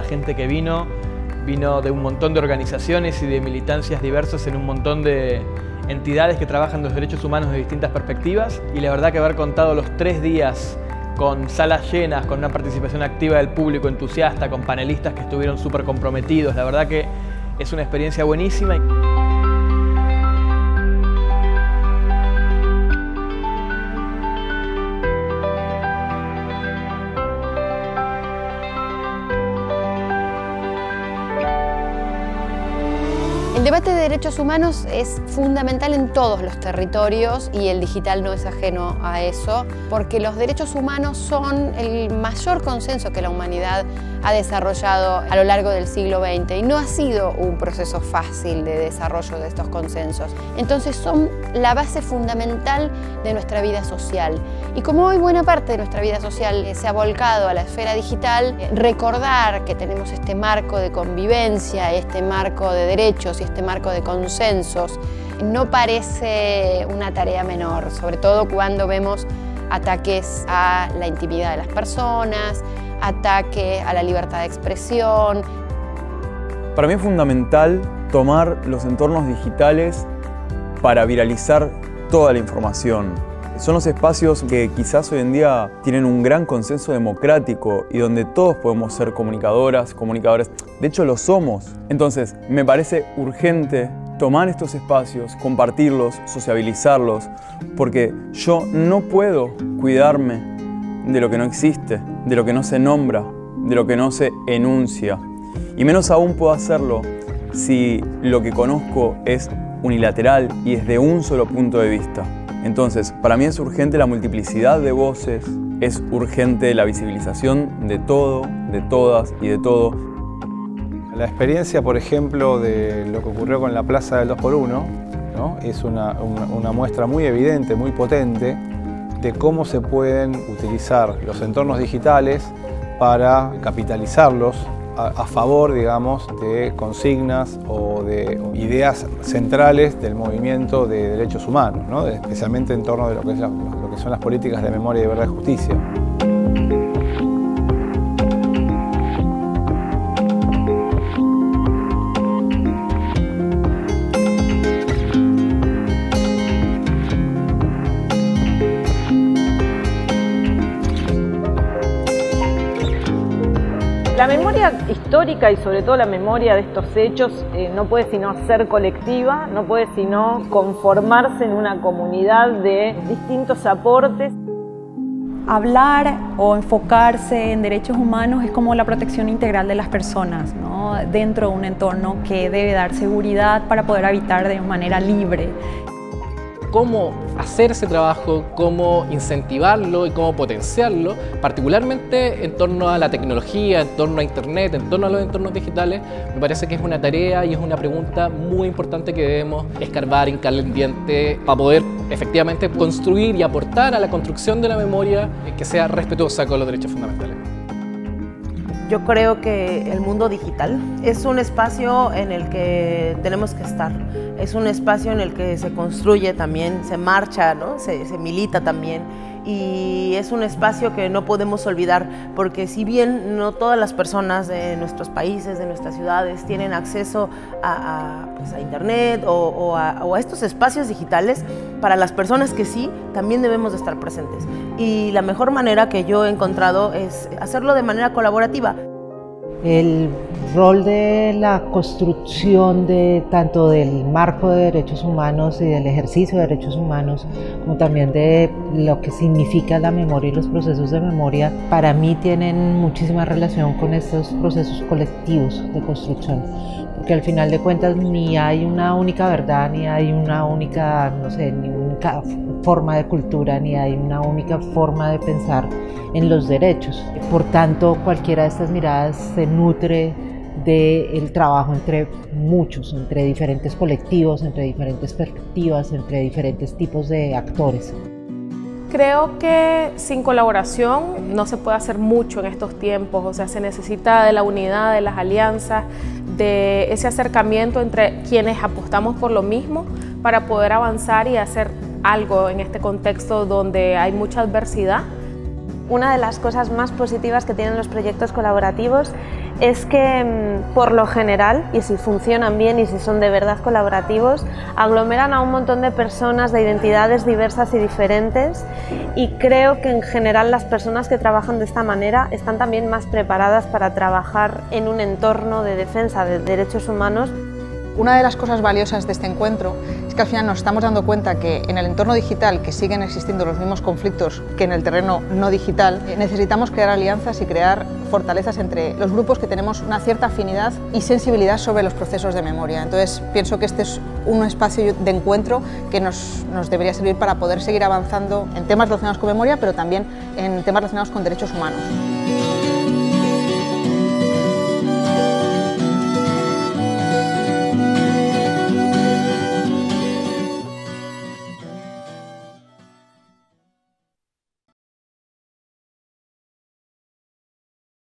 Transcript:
gente que vino, vino de un montón de organizaciones y de militancias diversas en un montón de entidades que trabajan los derechos humanos de distintas perspectivas y la verdad que haber contado los tres días con salas llenas, con una participación activa del público entusiasta, con panelistas que estuvieron súper comprometidos, la verdad que es una experiencia buenísima. Debate de derechos humanos es fundamental en todos los territorios y el digital no es ajeno a eso, porque los derechos humanos son el mayor consenso que la humanidad ha desarrollado a lo largo del siglo XX y no ha sido un proceso fácil de desarrollo de estos consensos. Entonces son la base fundamental de nuestra vida social. Y como hoy buena parte de nuestra vida social se ha volcado a la esfera digital, recordar que tenemos este marco de convivencia, este marco de derechos y este marco de consensos no parece una tarea menor, sobre todo cuando vemos ataques a la intimidad de las personas, ataque a la libertad de expresión. Para mí es fundamental tomar los entornos digitales para viralizar toda la información. Son los espacios que quizás hoy en día tienen un gran consenso democrático y donde todos podemos ser comunicadoras, comunicadores. De hecho, lo somos. Entonces, me parece urgente tomar estos espacios, compartirlos, sociabilizarlos, porque yo no puedo cuidarme de lo que no existe, de lo que no se nombra, de lo que no se enuncia. Y menos aún puedo hacerlo si lo que conozco es unilateral y es de un solo punto de vista. Entonces, para mí es urgente la multiplicidad de voces, es urgente la visibilización de todo, de todas y de todo. La experiencia, por ejemplo, de lo que ocurrió con la Plaza del 2x1 es una, muestra muy evidente, muy potente de cómo se pueden utilizar los entornos digitales para capitalizarlos a, favor, digamos, de consignas o de ideas centrales del movimiento de derechos humanos, especialmente en torno de lo que, lo que son las políticas de memoria y verdad y justicia. La memoria histórica y sobre todo la memoria de estos hechos eh, no puede sino ser colectiva, no puede sino conformarse en una comunidad de distintos aportes. Hablar o enfocarse en derechos humanos es como la protección integral de las personas, dentro de un entorno que debe dar seguridad para poder habitar de manera libre cómo hacer ese trabajo, cómo incentivarlo y cómo potenciarlo, particularmente en torno a la tecnología, en torno a Internet, en torno a los entornos digitales, me parece que es una tarea y es una pregunta muy importante que debemos escarbar, en el diente para poder efectivamente construir y aportar a la construcción de la memoria que sea respetuosa con los derechos fundamentales. Yo creo que el mundo digital es un espacio en el que tenemos que estar, es un espacio en el que se construye también, se marcha, ¿no? se, milita también y es un espacio que no podemos olvidar porque si bien no todas las personas de nuestros países, de nuestras ciudades tienen acceso a, pues, internet o, a, o, a, estos espacios digitales, para las personas que sí, también debemos de estar presentes. Y la mejor manera que yo he encontrado es hacerlo de manera colaborativa. El rol de la construcción de tanto del marco de derechos humanos y del ejercicio de derechos humanos, como también de lo que significa la memoria y los procesos de memoria, para mí tienen muchísima relación con estos procesos colectivos de construcción porque al final de cuentas ni hay una única verdad, ni hay una única, no sé, ni única forma de cultura, ni hay una única forma de pensar en los derechos. Por tanto, cualquiera de estas miradas se nutre del trabajo entre muchos, entre diferentes colectivos, entre diferentes perspectivas, entre diferentes tipos de actores. Creo que sin colaboración no se puede hacer mucho en estos tiempos, o sea, se necesita de la unidad, de las alianzas, de ese acercamiento entre quienes apostamos por lo mismo para poder avanzar y hacer algo en este contexto donde hay mucha adversidad. Una de las cosas más positivas que tienen los proyectos colaborativos es que mm, por lo general, y si funcionan bien y si son de verdad colaborativos, aglomeran a un montón de personas de identidades diversas y diferentes y creo que en general las personas que trabajan de esta manera están también más preparadas para trabajar en un entorno de defensa de derechos humanos una de las cosas valiosas de este encuentro es que al final nos estamos dando cuenta que en el entorno digital, que siguen existiendo los mismos conflictos que en el terreno no digital, necesitamos crear alianzas y crear fortalezas entre los grupos que tenemos una cierta afinidad y sensibilidad sobre los procesos de memoria. Entonces pienso que este es un espacio de encuentro que nos, nos debería servir para poder seguir avanzando en temas relacionados con memoria, pero también en temas relacionados con derechos humanos.